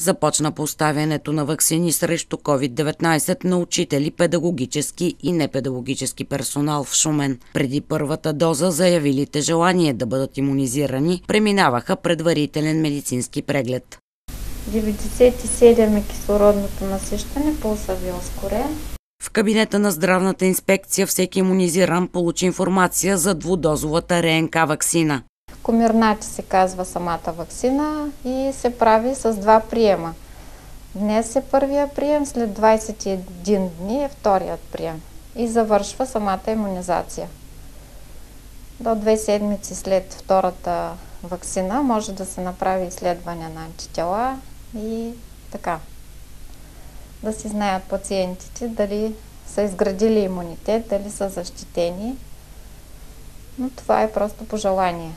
започна поставянето на вакцини срещу COVID-19 на учители, педагогически и непедагогически персонал в Шумен. Преди първата доза заявилите желание да бъдат иммунизирани преминаваха предварителен медицински преглед. 97 е кислородното насищане, пулса ви ускорен. В кабинета на здравната инспекция всеки иммунизиран получи информация за двудозовата РНК вакцина. Комирнати се казва самата вакцина и се прави с два приема. Днес е първия прием, след 21 дни е вторият прием и завършва самата иммунизация. До две седмици след втората вакцина може да се направи изследване на антитела и така. Да си знаят пациентите дали са изградили имунитет, дали са защитени. Но това е просто пожелание.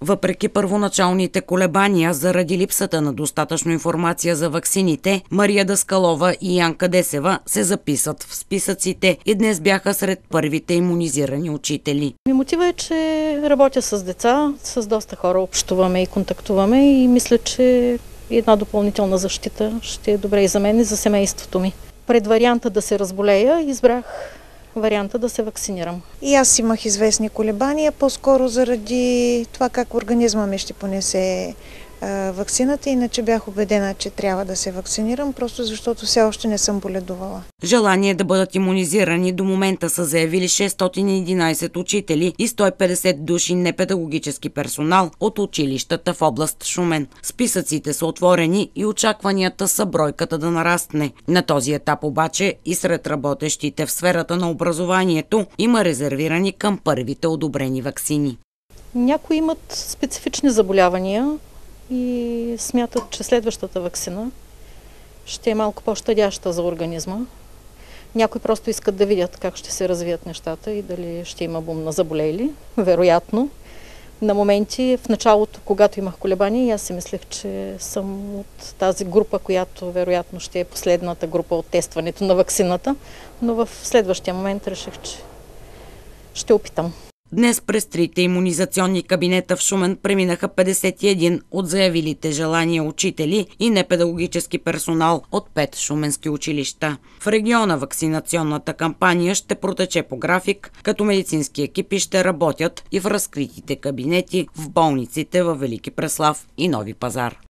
Въпреки първоначалните колебания заради липсата на достатъчно информация за ваксините, Мария Даскалова и Янка Десева се записат в списъците и днес бяха сред първите иммунизирани учители. Ми мотива е, че работя с деца, с доста хора общуваме и контактуваме и мисля, че една допълнителна защита ще е добре и за мен и за семейството ми. Пред варианта да се разболея избрах варианта да се вакцинирам. И аз имах известни колебания, по-скоро заради това как организма ми ще понесе вакцината, иначе бях убедена, че трябва да се вакцинирам, просто защото все още не съм боледувала. Желание да бъдат иммунизирани до момента са заявили 611 учители и 150 души непедагогически персонал от училищата в област Шумен. Списъците са отворени и очакванията са бройката да нарастне. На този етап обаче и сред работещите в сферата на образованието има резервирани към първите одобрени вакцини. Някои имат специфични заболявания, и смятат, че следващата вакцина ще е малко по-щадяща за организма. Някои просто искат да видят как ще се развият нещата и дали ще има бум на заболели. Вероятно. На моменти, в началото, когато имах колебания, аз си мислех, че съм от тази група, която вероятно ще е последната група от тестването на вакцината, но в следващия момент реших, че ще опитам. Днес през трите иммунизационни кабинета в Шумен преминаха 51 от заявилите желания учители и непедагогически персонал от 5 шуменски училища. В региона вакцинационната кампания ще протече по график, като медицински екипи ще работят и в разкритите кабинети в болниците във Велики Преслав и Нови Пазар.